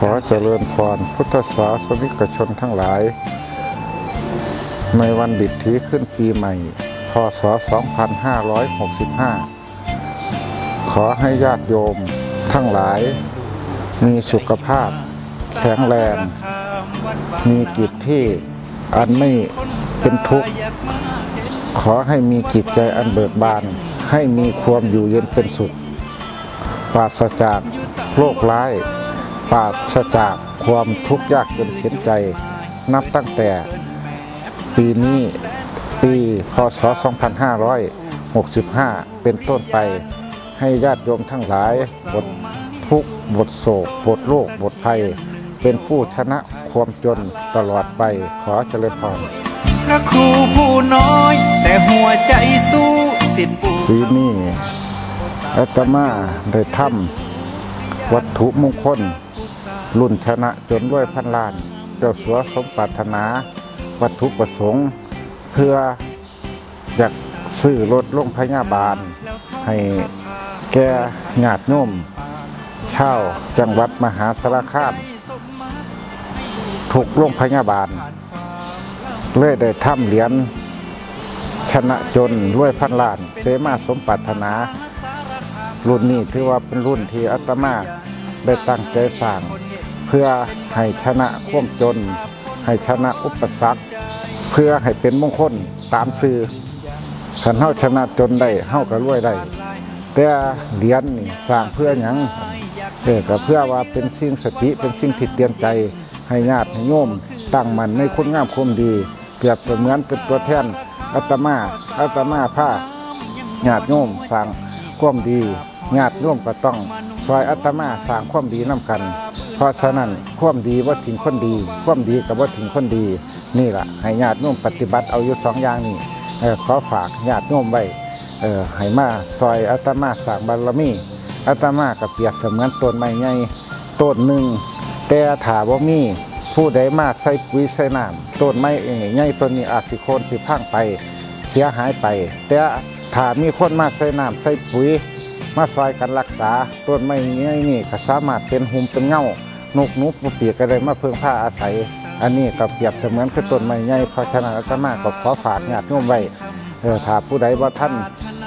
ขอเจริญพรพุทธศาสนิกชนทั้งหลาย ในวันดิถีขึ้นปีใหม่ พศ 2565 ขอให้ญาติโยมทั้งหลาย มีสุขภาพ แข็งแรง มีกิจที่อันไม่เป็นทุกข์ ขอให้มีจิตใจอันเบิกบาน ให้มีความอยู่เย็นเป็นสุข ปราศจากโรคร้าย ปราศจากความทุกข์ยากจนเข็นใจ นับตั้งแต่ปีนี้ปีพศ 2565 เป็นต้นไปให้ญาติโยมทั้งหลายบททุกข์บทโศกบทโรคบทภัย เป็นผู้ชนะความจนตลอดไปขอเจริญพรพระครูผู้น้อย แต่หัวใจสู้สิทธิ์ปูปีนี้อาตมาได้ทำวัตถุมงคล รุ่นชนะจนด้วยพันล้าน เจ้าสัวสมปรารถนา วัตถุประสงค์ เพื่ออยากซื้อรถโรงพยาบาล ให้แก่ญาติโยมเช่าจังหวัดมหาสารคามถูกโรงพยาบาล เลยได้ทำเหรียญชนะจนรวยพันล้าน เสมาสมปรารถนา รุ่นนี้ถือว่าเป็นรุ่นที่อาตมาได้ตั้งใจสร้าง เพื่อให้ชนะความจน ให้ชนะอุปสรรค เพื่อให้เป็นมงคลตามสื่อขันเฮาชนะจนได้เฮาก็รวยได้ แต่เหรียญนี่สร้างเพื่อหยังเออก็เพื่อว่าเป็นสิ่งสติเป็นสิ่งที่เตือนใจ ให้ญาติให้โยมตั้งมันในคุณงามความดี เปรียบเสมือนเป็นตัวแทนอาตมาอาตมาผ้าญาติโยมสร้างความดีญาติโยมก็ต้องซอยอาตมาสร้างความดีนํกัน เพราะฉะนั้นความดีว่าถึงคนดี ความดีกับว่าถึงคนดี นี่แหละให้ญาติโยมปฏิบัติเอาอยู่สองอย่างนี้ขอฝากญาติโยมไว้ให้มาซอยอาตมาสร้างบารมีอาตมากับเปียบเสมือนต้นไม้ใหญ่ต้นหนึ่งแต่ถาว่ามีผู้ใดมาใส่ปุ๋ยใส่น้ำต้นไม้เองใหญ่ต้นนี้อาจสิโคนสิพังไป เสียหายไป แต่ถ้ามีคนมาใส่น้ำใส่ปุ๋ย มาซอยกันรักษาต้นไม้ใหญ่นี่ก็สามารถเป็นหุมเป็นเงานกนุกปูเปียกก็ได้มาเพิ่งผ้าอาศัย อันนี้ก็เปรียบเสมือนคือต้นไม้ใหญ่เพราะฉะนั้นอาตมาก็ขอฝากญาติโยมไว้เออถ้าผู้ใดว่าท่าน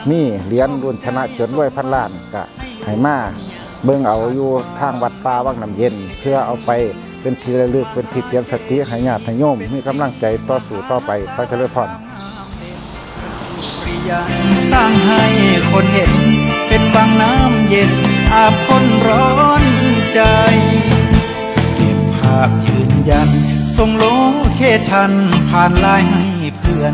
มีเหรียญรุ่นชนะจนด้วยพันล้านก็ให้มาเบิ่งเอาอยู่ทางวัดป่าวังน้ำเย็น เพื่อเอาไปเป็นทีระลึกเป็นทีเตือนสติให้ญาติให้โยมมีกำลังใจต่อสู่ต่อไปพระเจริญพรปริยันสร้างให้คนเห็น เป็นบางน้ำเย็น อาบคนร้อนใจ เก็บภาพยืนยันส่งโลเคชันผ่านไลน์ให้เพื่อน